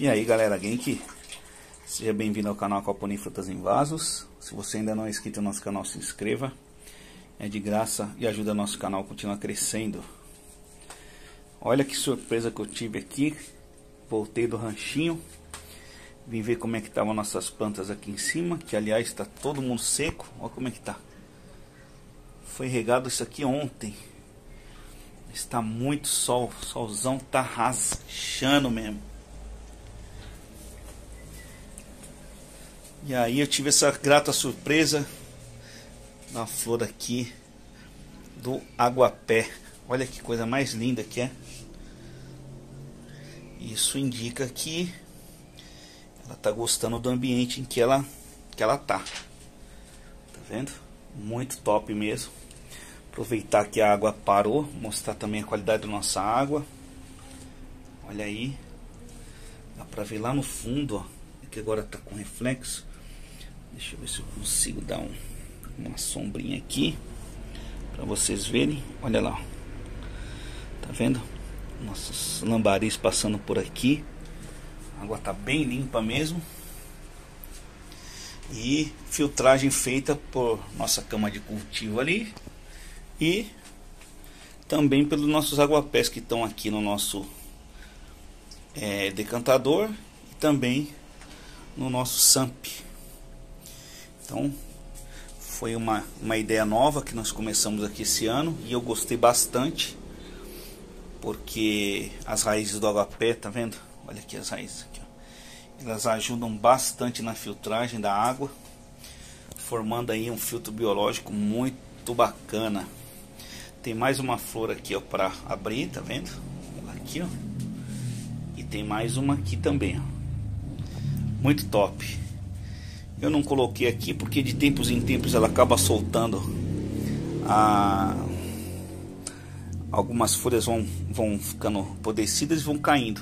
E aí galera, Genki, seja bem-vindo ao canal Coponim Frutas em Vasos. Se você ainda não é inscrito no nosso canal, se inscreva. É de graça e ajuda nosso canal a continuar crescendo. Olha que surpresa que eu tive aqui. Voltei do ranchinho. Vim ver como é que estavam nossas plantas aqui em cima, que aliás está todo mundo seco. Olha como é que tá. Foi regado isso aqui ontem. Está muito sol, solzão tá rachando mesmo. E aí eu tive essa grata surpresa na flor aqui do aguapé. Olha que coisa mais linda que é. Isso indica que ela tá gostando do ambiente em que ela que ela tá. Tá vendo? Muito top mesmo. Aproveitar que a água parou, mostrar também a qualidade da nossa água. Olha aí. Dá pra ver lá no fundo, ó. Que agora tá com reflexo. Deixa eu ver se eu consigo dar um, uma sombrinha aqui. Pra vocês verem. Olha lá. Tá vendo? Nossos lambaris passando por aqui. A água tá bem limpa mesmo. E filtragem feita por nossa cama de cultivo ali e também pelos nossos aguapés que estão aqui no nosso é, decantador e também no nosso SAMP. Então foi uma, uma ideia nova que nós começamos aqui esse ano e eu gostei bastante porque as raízes do aguapé, tá vendo? Olha aqui as raízes aqui, elas ajudam bastante na filtragem da água, formando aí um filtro biológico muito bacana. Tem mais uma flor aqui, ó, para abrir, tá vendo? Aqui, ó. E tem mais uma aqui também, ó. Muito top. Eu não coloquei aqui porque de tempos em tempos ela acaba soltando a algumas folhas vão vão ficando apodrecidas e vão caindo.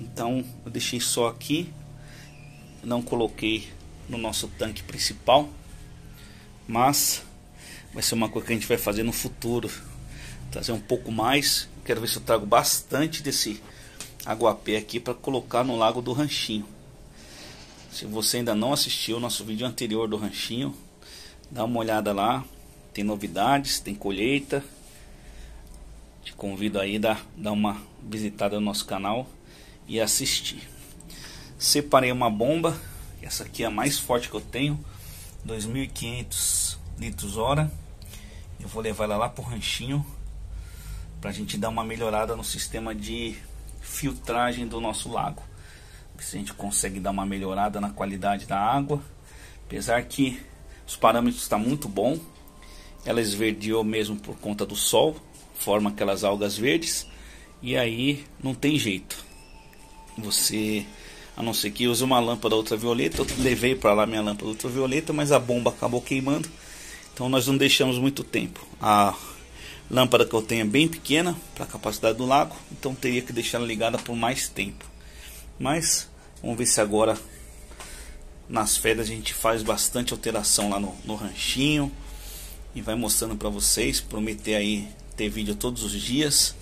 Então, eu deixei só aqui. Não coloquei no nosso tanque principal. Mas vai ser uma coisa que a gente vai fazer no futuro. Trazer um pouco mais. Quero ver se eu trago bastante desse aguapé aqui para colocar no lago do Ranchinho. Se você ainda não assistiu o nosso vídeo anterior do Ranchinho, dá uma olhada lá. Tem novidades, tem colheita. Te convido aí a dar, dar uma visitada no nosso canal e assistir. Separei uma bomba, essa aqui é a mais forte que eu tenho, 2500 litros hora eu vou levar ela lá pro ranchinho para a gente dar uma melhorada no sistema de filtragem do nosso lago. Se a gente consegue dar uma melhorada na qualidade da água. Apesar que os parâmetros estão tá muito bom. Ela esverdeou mesmo por conta do sol, forma aquelas algas verdes. E aí não tem jeito. Você, a não ser que use uma lâmpada ultravioleta, eu levei para lá minha lâmpada ultravioleta, mas a bomba acabou queimando. Então nós não deixamos muito tempo. A lâmpada que eu tenho é bem pequena para a capacidade do lago, então teria que deixar ela ligada por mais tempo. Mas vamos ver se agora nas férias a gente faz bastante alteração lá no, no ranchinho e vai mostrando para vocês. Prometer aí ter vídeo todos os dias.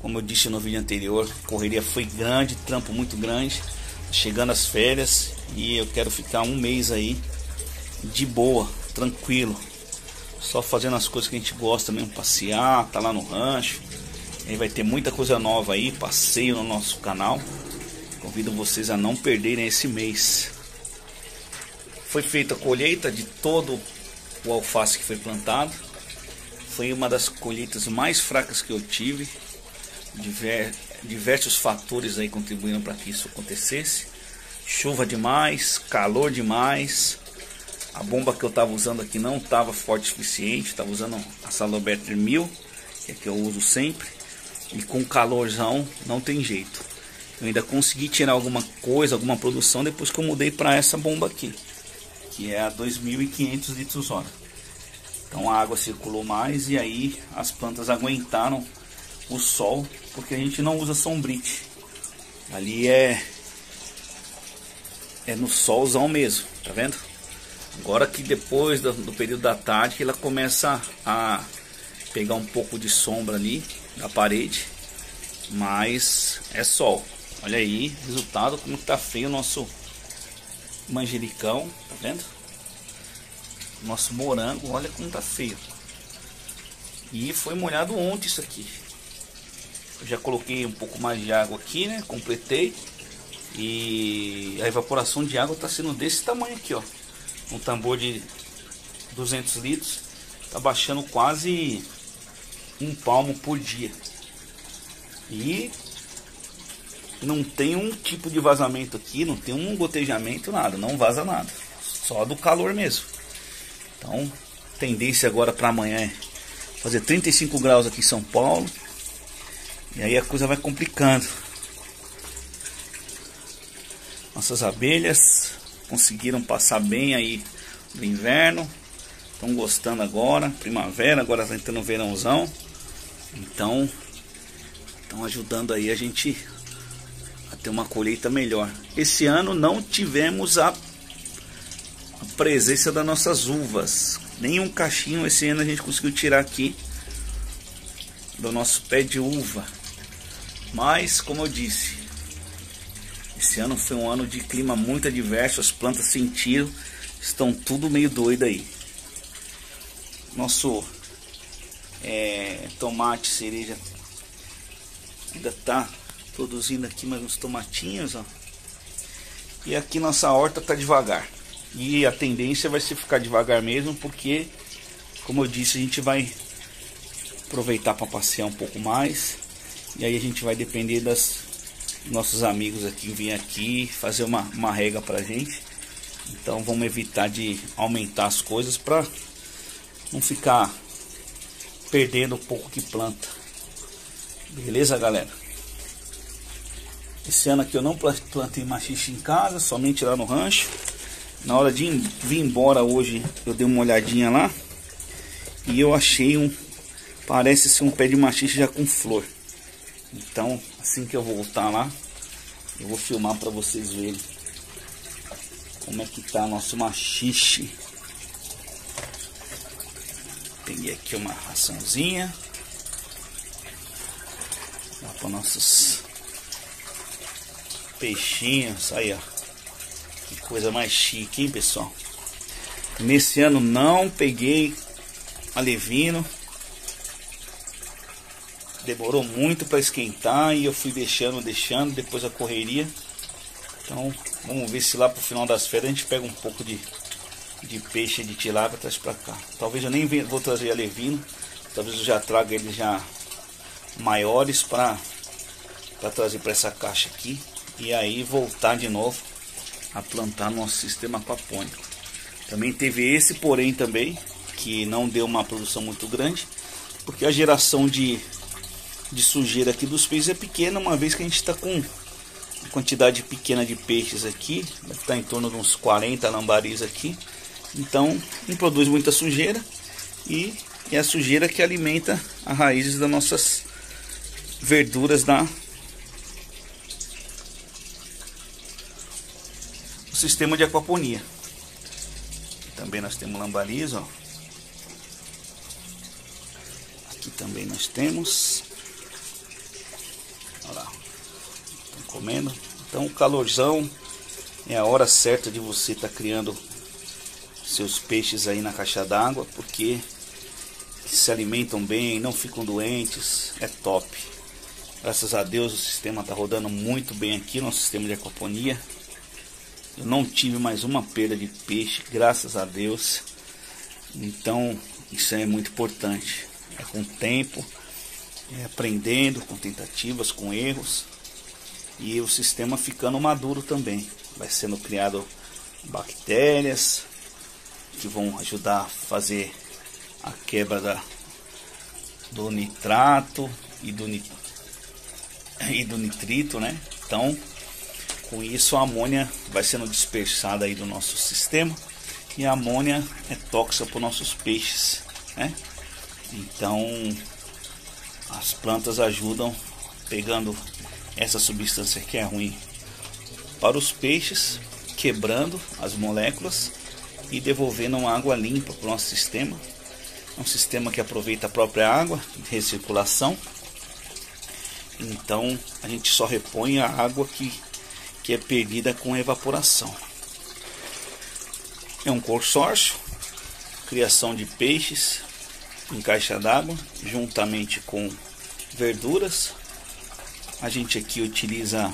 Como eu disse no vídeo anterior, correria foi grande, trampo muito grande. Chegando as férias e eu quero ficar um mês aí de boa tranquilo. Só fazendo as coisas que a gente gosta mesmo, passear, tá lá no rancho. Aí vai ter muita coisa nova aí, passeio no nosso canal. Convido vocês a não perderem esse mês. Foi feita a colheita de todo o alface que foi plantado. Foi uma das colheitas mais fracas que eu tive. Diver, diversos fatores aí contribuíram para que isso acontecesse. Chuva demais, calor demais, a bomba que eu estava usando aqui não estava forte o suficiente, estava usando a Salobetter 1000, que é que eu uso sempre. E com calorzão não tem jeito. Eu ainda consegui tirar alguma coisa, alguma produção depois que eu mudei para essa bomba aqui, que é a 2500 litros hora. Então a água circulou mais e aí as plantas aguentaram o sol, porque a gente não usa sombrite. Ali é é no solzão mesmo, tá vendo? Agora que depois do, do período da tarde que ela começa a pegar um pouco de sombra ali da parede, mas é sol. Olha aí, resultado, como tá feio o nosso manjericão, tá vendo? Nosso morango, olha como tá feio. E foi molhado ontem isso aqui. Eu já coloquei um pouco mais de água aqui, né? Completei. E a evaporação de água está sendo desse tamanho aqui, ó. Um tambor de 200 litros. Tá baixando quase um palmo por dia. E não tem um tipo de vazamento aqui, não tem um gotejamento, nada, não vaza nada. Só do calor mesmo. Então, tendência agora para amanhã é fazer 35 graus aqui em São Paulo. E aí a coisa vai complicando. Nossas abelhas conseguiram passar bem aí do inverno. Estão gostando agora, primavera, agora está entrando verãozão. Então, estão ajudando aí a gente ter uma colheita melhor. Esse ano não tivemos a, presença das nossas uvas. Nenhum cachinho esse ano a gente conseguiu tirar aqui do nosso pé de uva. Mas, como eu disse, esse ano foi um ano de clima muito adverso, as plantas sentiram, estão tudo meio doido aí. Nosso é, tomate cereja ainda está produzindo aqui mais uns tomatinhos, ó. E aqui nossa horta tá devagar. E a tendência vai ser ficar devagar mesmo, porque, como eu disse, a gente vai aproveitar para passear um pouco mais. E aí a gente vai depender das nossos amigos aqui vir aqui fazer uma, uma rega pra gente. Então vamos evitar de aumentar as coisas para não ficar perdendo o pouco que planta. Beleza, galera? Esse ano aqui eu não plantei machixe em casa, somente lá no rancho. Na hora de vir embora hoje, eu dei uma olhadinha lá e eu achei um parece ser um pé de machixe já com flor. Então, assim que eu voltar lá, eu vou filmar para vocês verem como é que tá nosso machixe. Peguei aqui uma raçãozinha. para nossos peixinhos. Aí, ó. Que coisa mais chique, hein, pessoal? Nesse ano não peguei alevino demorou muito para esquentar e eu fui deixando, deixando, depois a correria. Então vamos ver se lá pro final das férias a gente pega um pouco de, de peixe de tilápia traz para cá. Talvez eu nem vou trazer alevino, talvez eu já traga eles já maiores para trazer para essa caixa aqui e aí voltar de novo a plantar nosso sistema aquapônico. Também teve esse porém também que não deu uma produção muito grande, porque a geração de de sujeira aqui dos peixes é pequena, uma vez que a gente está com quantidade pequena de peixes aqui, estar em torno de uns 40 lambaris aqui. Então não produz muita sujeira e é a sujeira que alimenta as raízes das nossas verduras da sistema de aquaponia. Também nós temos lambaris, ó. Aqui também nós temos Olha lá. Estão comendo. Então, calorzão é a hora certa de você estar tá criando seus peixes aí na caixa d'água, porque se alimentam bem, não ficam doentes, é top. Graças a Deus o sistema está rodando muito bem aqui, nosso sistema de aquaponia. Eu não tive mais uma perda de peixe, graças a Deus. Então isso é muito importante. É com o tempo é, aprendendo com tentativas, com erros e o sistema ficando maduro também. Vai sendo criado bactérias que vão ajudar a fazer a quebra da, do nitrato e do, e do nitrito, né? Então, com isso a amônia vai sendo dispersada aí do nosso sistema e a amônia é tóxica para os nossos peixes, né? Então, as plantas ajudam pegando essa substância que é ruim para os peixes, quebrando as moléculas e devolvendo água limpa para o nosso sistema. É um sistema que aproveita a própria água, recirculação. Então a gente só repõe a água que, que é perdida com evaporação. É um consórcio, criação de peixes em caixa d'água, juntamente com verduras. A gente aqui utiliza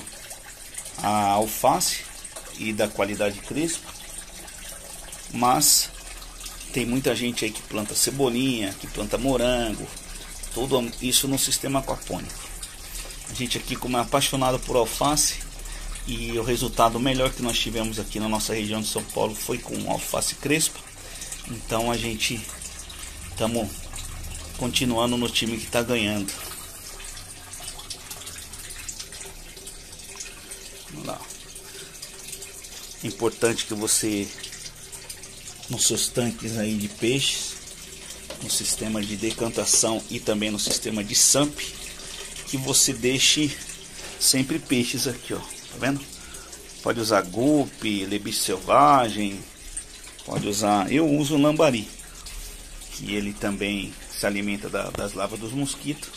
a alface e da qualidade crespa, mas tem muita gente aí que planta cebolinha, que planta morango, tudo isso no sistema aquapônico. A gente aqui como é apaixonado por alface e o resultado melhor que nós tivemos aqui na nossa região de São Paulo foi com alface crespa. Então a gente estamos continuando no time que está ganhando. Vamos lá. Importante que você nos seus tanques aí de peixes, no sistema de decantação e também no sistema de SAMP, que você deixe sempre peixes aqui, ó. Tá vendo? Pode usar gupe, lebiche selvagem, pode usar. Eu uso lambari, que ele também se alimenta da, das larvas dos mosquitos.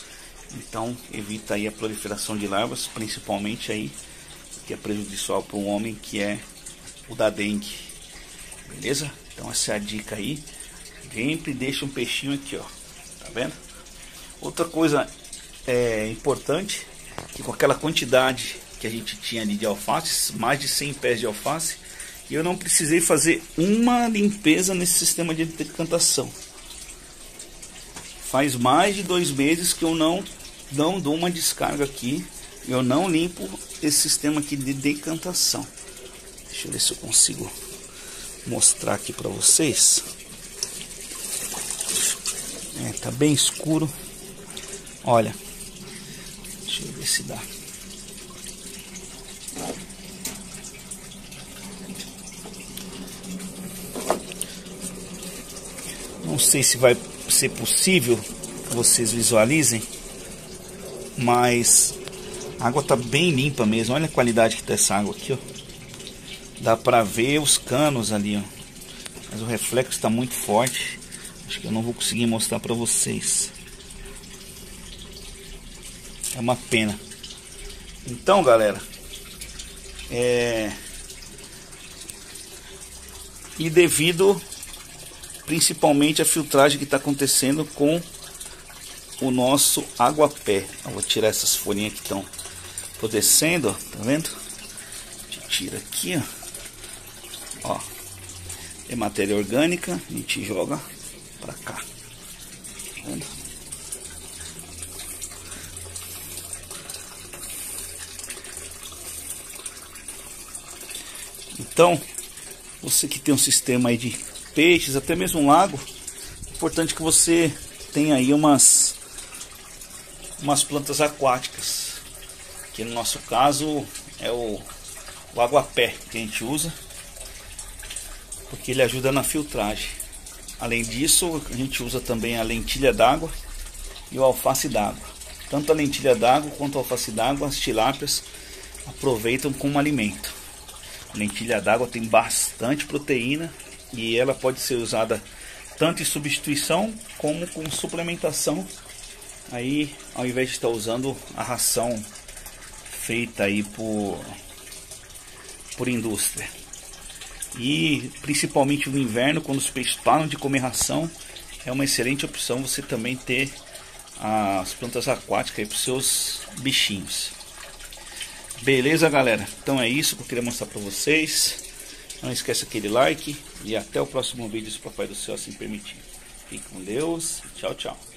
Então evita aí a proliferação de larvas, principalmente aí que é prejudicial para o homem, que é o da dengue. Beleza? Então essa é a dica aí. Sempre deixa um peixinho aqui, ó. Tá vendo? Outra coisa é importante que com aquela quantidade que a gente tinha ali de alface, mais de 100 pés de alface, eu não precisei fazer uma limpeza nesse sistema de decantação. Faz mais de dois meses que eu não, não dou uma descarga aqui. Eu não limpo esse sistema aqui de decantação. Deixa eu ver se eu consigo mostrar aqui para vocês. É, tá bem escuro. Olha. Deixa eu ver se dá. Não sei se vai ser possível que vocês visualizem, mas a água tá bem limpa mesmo. Olha a qualidade que tá essa água aqui, ó. Dá pra ver os canos ali, ó. Mas o reflexo está muito forte. Acho que eu não vou conseguir mostrar para vocês. É uma pena. Então, galera, é e devido principalmente à filtragem que está acontecendo com o nosso aguapé. Eu vou tirar essas folhinhas que estão apodrecendo, ó, tá vendo? A tira aqui, ó. Ó, é matéria orgânica, a gente joga pra cá. Tá vendo? Então, você que tem um sistema aí de peixes, até mesmo um lago, é importante que você tenha aí umas umas plantas aquáticas, que no nosso caso é o, o aguapé que a gente usa porque ele ajuda na filtragem. Além disso, a gente usa também a lentilha d'água e o alface d'água. Tanto a lentilha d'água quanto a alface d'água, as tilápias aproveitam como alimento. A lentilha d'água tem bastante proteína e ela pode ser usada tanto em substituição como com suplementação. Aí, ao invés de estar usando a ração feita aí por por indústria. E principalmente no inverno, quando os peixes param de comer ração, é uma excelente opção você também ter as plantas aquáticas para os seus bichinhos. Beleza, galera? Então é isso que eu queria mostrar para vocês. Não esqueça aquele like e até o próximo vídeo, se o Papai do Céu assim permitir. Fique com Deus. Tchau, tchau.